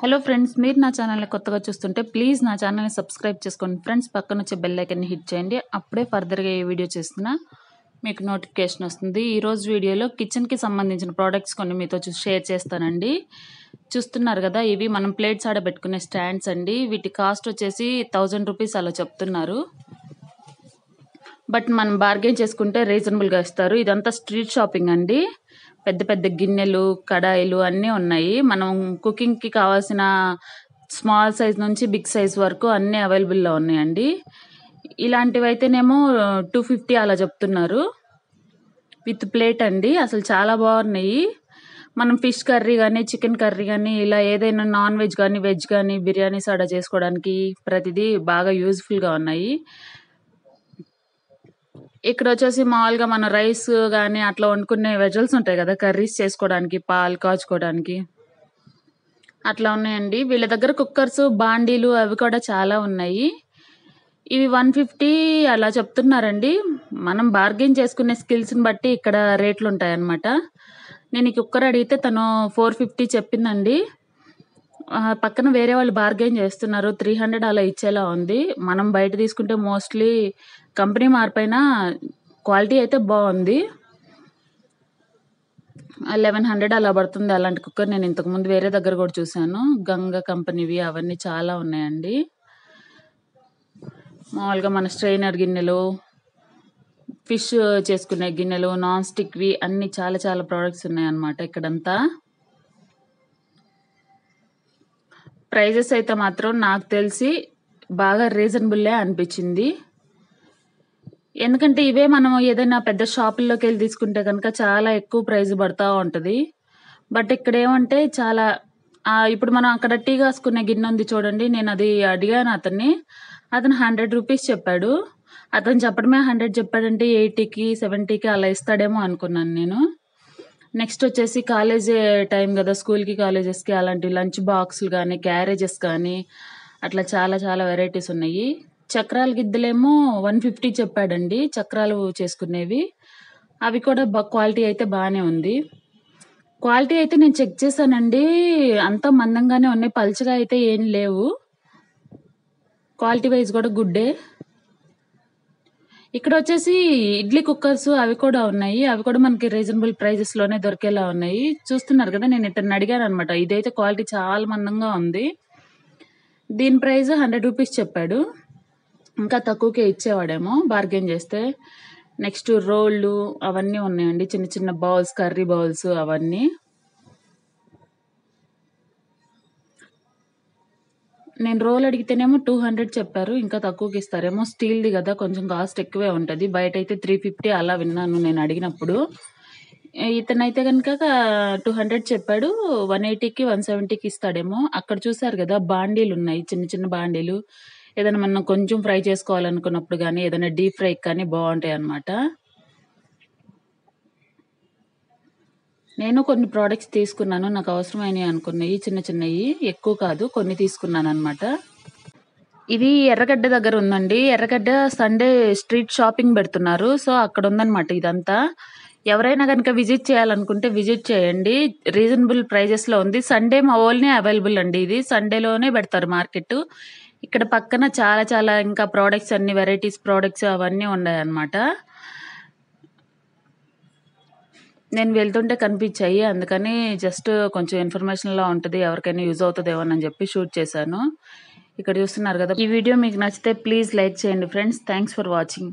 Hello friends మీరు నా ఛానల్ని కొత్తగా చూస్తుంటే ప్లీజ్ నా ఛానల్ని సబ్స్క్రైబ్ చేసుకోండి. ఫ్రెండ్స్ పక్కన వచ్చే బెల్ ఐకన్ని హిట్ చేయండి. అప్పుడే ఫర్దర్గా ఏ వీడియో చేస్తున్నా మీకు నోటిఫికేషన్ వస్తుంది. ఈరోజు వీడియోలో కిచెన్కి సంబంధించిన ప్రోడక్ట్స్ కొన్ని మీతో షేర్ చేస్తానండి. చూస్తున్నారు కదా ఇవి మనం ప్లేట్స్ ఆడబెట్టుకునే స్టాండ్స్ అండి. వీటి కాస్ట్ వచ్చేసి థౌజండ్ రూపీస్ అలా చెప్తున్నారు. బట్ మనం బార్గెన్ చేసుకుంటే రీజనబుల్గా ఇస్తారు. ఇదంతా స్ట్రీట్ షాపింగ్ అండి. పెద్ద పెద్ద గిన్నెలు కడాయిలు అన్నీ ఉన్నాయి. మనం కుకింగ్కి కావాల్సిన స్మాల్ సైజ్ నుంచి బిగ్ సైజ్ వరకు అన్నీ అవైలబుల్లో ఉన్నాయండి. ఇలాంటివి అయితేనేమో టూ ఫిఫ్టీ అలా చెప్తున్నారు. విత్ ప్లేట్ అండి. అసలు చాలా బాగున్నాయి. మనం ఫిష్ కర్రీ కానీ చికెన్ కర్రీ కానీ ఇలా ఏదైనా నాన్ వెజ్ కానీ వెజ్ కానీ బిర్యానీ సాడా చేసుకోవడానికి ప్రతిదీ బాగా యూజ్ఫుల్గా ఉన్నాయి. ఇక్కడ వచ్చేసి మామూలుగా మన రైస్ కానీ అట్లా వండుకునే వెజల్స్ ఉంటాయి కదా కర్రీస్ చేసుకోవడానికి పాలు కాచుకోవడానికి. అట్లా ఉన్నాయండి. వీళ్ళ దగ్గర కుక్కర్స్ బాండీలు అవి కూడా చాలా ఉన్నాయి. ఇవి వన్ ఫిఫ్టీ అలా చెప్తున్నారండి. మనం బార్గెన్ చేసుకునే స్కిల్స్ని బట్టి ఇక్కడ రేట్లు ఉంటాయన్నమాట. నేను ఈ కుక్కర్ అడిగితే తను ఫోర్ ఫిఫ్టీ చెప్పిందండి. పక్కన వేరే వాళ్ళు బార్గెన్ చేస్తున్నారు. త్రీ హండ్రెడ్ అలా ఇచ్చేలా ఉంది. మనం బయట తీసుకుంటే మోస్ట్లీ కంపెనీ మార్పైన క్వాలిటీ అయితే బాగుంది. లెవెన్ హండ్రెడ్ అలా పడుతుంది. అలాంటి కుక్కర్ నేను ఇంతకుముందు వేరే దగ్గర కూడా చూశాను. గంగ కంపెనీవి అవన్నీ చాలా ఉన్నాయండి. మామూలుగా మన స్ట్రైనర్ గిన్నెలు ఫిష్ చేసుకునే గిన్నెలు నాన్ స్టిక్వి అన్ని చాలా చాలా ప్రోడక్ట్స్ ఉన్నాయన్నమాట ఇక్కడంతా. ప్రైజెస్ అయితే మాత్రం నాకు తెలిసి బాగా రీజనబుల్లే అనిపించింది. ఎందుకంటే ఇవే మనం ఏదైనా పెద్ద షాపుల్లోకి వెళ్ళి తీసుకుంటే కనుక చాలా ఎక్కువ ప్రైజ్ పడుతూ ఉంటుంది. బట్ ఇక్కడ ఏమంటే చాలా ఇప్పుడు మనం అక్కడ టీ కాసుకునే గిన్నె ఉంది చూడండి నేను అది అడిగాను అతన్ని. అతను హండ్రెడ్ రూపీస్ చెప్పాడు. అతను చెప్పడమే హండ్రెడ్ చెప్పాడంటే ఎయిటీకి సెవెంటీకి అలా ఇస్తాడేమో అనుకున్నాను నేను. నెక్స్ట్ వచ్చేసి కాలేజ్ టైం కదా స్కూల్కి కాలేజెస్కి అలాంటి లంచ్ బాక్సులు కానీ క్యారేజెస్ కానీ అట్లా చాలా చాలా వెరైటీస్ ఉన్నాయి. చక్రాల గిద్దలేమో వన్ ఫిఫ్టీ చెప్పాడండి చక్రాలు చేసుకునేవి. అవి కూడా బా క్వాలిటీ అయితే బాగానే ఉంది. క్వాలిటీ అయితే నేను చెక్ చేశానండి అంతా మందంగానే ఉన్నాయి పల్చగా అయితే ఏం లేవు. క్వాలిటీ వైజ్ కూడా గుడ్డే. ఇక్కడ వచ్చేసి ఇడ్లీ కుక్కర్స్ అవి కూడా ఉన్నాయి. అవి కూడా మనకి రీజనబుల్ ప్రైజెస్లోనే దొరికేలా ఉన్నాయి. చూస్తున్నారు కదా నేను ఇతను అడిగాను అనమాట ఇదైతే క్వాలిటీ చాలా మందంగా ఉంది. దీని ప్రైస్ హండ్రెడ్ రూపీస్ చెప్పాడు. ఇంకా తక్కువకే ఇచ్చేవాడేమో బార్గెన్ చేస్తే. నెక్స్ట్ రోళ్ళు అవన్నీ ఉన్నాయండి. చిన్న చిన్న బౌల్స్ కర్రీ బౌల్స్ అవన్నీ. నేను రోల్ అడిగితేనేమో టూ హండ్రెడ్ చెప్పారు ఇంకా తక్కువకి ఇస్తారేమో. స్టీల్ది కదా కొంచెం కాస్ట్ ఎక్కువే ఉంటుంది. బయట అయితే త్రీ ఫిఫ్టీ అలా విన్నాను నేను అడిగినప్పుడు. ఇతనైతే కనుక టూ హండ్రెడ్ చెప్పాడు వన్ ఎయిటీకి వన్ సెవెంటీకి ఇస్తాడేమో. అక్కడ చూసారు కదా బాండీలు ఉన్నాయి చిన్న చిన్న బాండీలు. ఏదైనా మనం కొంచెం ఫ్రై చేసుకోవాలనుకున్నప్పుడు కానీ ఏదైనా డీప్ ఫ్రై కానీ బాగుంటాయి అనమాట నేను కొన్ని ప్రోడక్ట్స్ తీసుకున్నాను నాకు అవసరమైనవి అనుకున్నాయి చిన్న చిన్నవి. ఎక్కువ కాదు కొన్ని తీసుకున్నాను అనమాట ఇది ఎర్రగడ్డ దగ్గర ఉందండి. ఎర్రగడ్డ సండే స్ట్రీట్ షాపింగ్ పెడుతున్నారు. సో అక్కడ ఉందన్నమాట ఇదంతా. ఎవరైనా కనుక విజిట్ చేయాలనుకుంటే విజిట్ చేయండి. రీజనబుల్ ప్రైజెస్లో ఉంది. సండే మా ఓన్లీ అవైలబుల్ అండి ఇది. సండేలోనే పెడతారు మార్కెట్. ఇక్కడ పక్కన చాలా చాలా ఇంకా ప్రోడక్ట్స్ అన్ని వెరైటీస్ ప్రోడక్ట్స్ అవన్నీ ఉన్నాయన్నమాట నేను వెళ్తుంటే కనిపించాయి. అందుకని జస్ట్ కొంచెం ఇన్ఫర్మేషన్లా ఉంటుంది. ఎవరికైనా యూజ్ అవుతుందేమో అని చెప్పి షూట్ చేశాను. ఇక్కడ చూస్తున్నారు కదా. ఈ వీడియో మీకు నచ్చితే ప్లీజ్ లైక్ చేయండి ఫ్రెండ్స్ థ్యాంక్స్ ఫర్ వాచింగ్